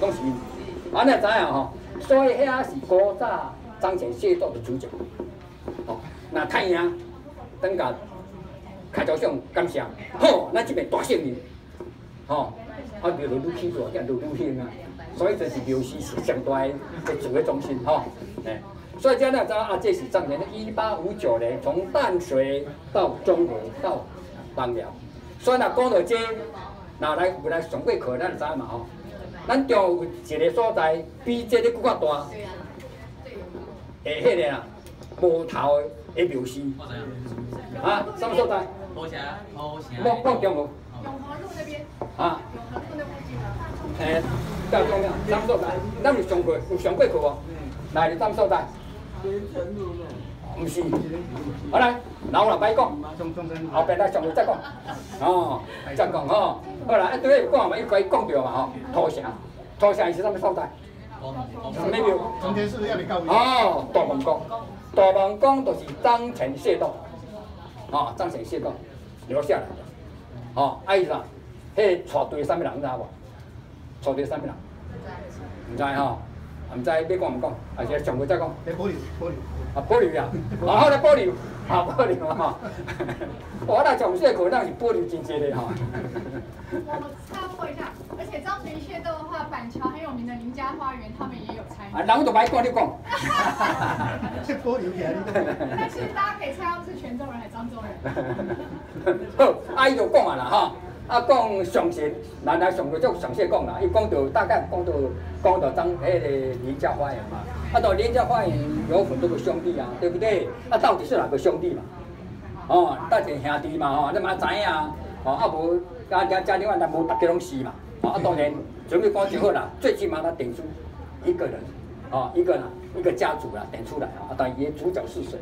拢是，安尼知影吼，所以遐是古早张前写作的主角。哦，那太阳等甲开头上感谢，好，咱这边大胜利，吼，啊，庙就愈起大，见就愈兴啊。所以这是庙西是上大的主要中心，吼，哎，所以这样知啊，这是张前的一八五九年从淡水到中和到邦寮，所以若讲到这，那来未来上过课，咱就知嘛吼。咱中有一个所在，比这个搁较大，下迄个啦，无头的庙寺，啊，什么所在？头城，头城。莫讲中无。永和路那边。啊。永和路那附近啊。诶，较重要，什么所在？咱有上过，有上过课无？来，什么所在？毋是。好来，老了别讲，后边来上课再讲。哦，再讲吼。好啦，一对讲嘛，伊可以讲着嘛吼，土城，土城是啥物所在？什么庙？哦，大王宫，大王宫就是张前谢道，哦，张前谢道留下来的，哦，啊伊啥？迄带队啥物人知无？带队啥物人？唔知吼，唔知要讲唔讲，还是上回再讲。来保留，保留。啊，保留呀，好来保留，啊保留哈。我来上谢课，那是保留真济的哈。我插播一下，话，板桥很有名的林家花园，他们也有参与。啊，人都白讲你讲。这保留起来。但是大家可以猜到是泉州人还是漳州人。好，啊伊就讲啊啦哈，啊讲详细，咱来上个就详细讲啦。伊讲到大概讲到讲到张迄个林家花园嘛，啊到林家花园有很多个兄弟啊，对不对？啊到底是哪个兄弟嘛？哦，大姐兄弟嘛吼，你嘛知影，哦啊无。家家家里话，咱无大家拢是嘛，啊当然准备讲就好啦，最起码他点出一个人，啊一个啦，一个家族啦点出来啊，但伊主角是谁？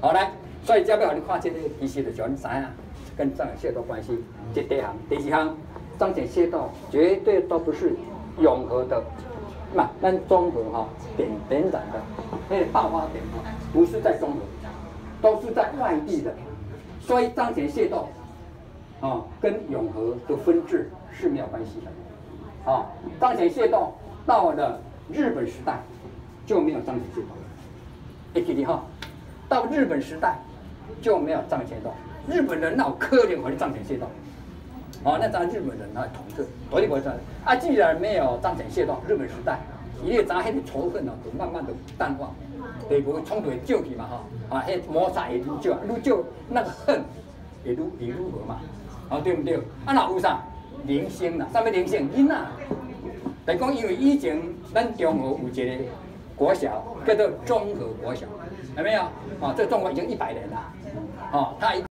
好来，所以这边我你看这个其实就叫你知影，跟张显谢道关系。这第一行，第二行，张显谢道绝对都不是永和的，嘛，咱中和哈点点燃的，那个爆发点哈，不是在中和，都是在外地的，所以张显谢道。啊，跟永和的分治是没有关系的。啊，张显谢道到了日本时代就没有张显谢道。哎，弟弟哈，到日本时代就没有张显道。日本人闹可怜，还是张显谢道。啊，那咱日本人来统治，所以我说啊，既然没有张显谢道，日本时代，因为咱迄个仇恨呢，就慢慢的淡化，对不？冲突会少去嘛哈，啊，迄摩擦也愈少，愈少那个恨也愈也愈合嘛。哦，对不对？啊，那有啥零星啦？啥物零星？囡仔，等讲因为以前咱中和有一个国小叫做中和国小，有没有？哦，这中国已经一百年了，哦，它。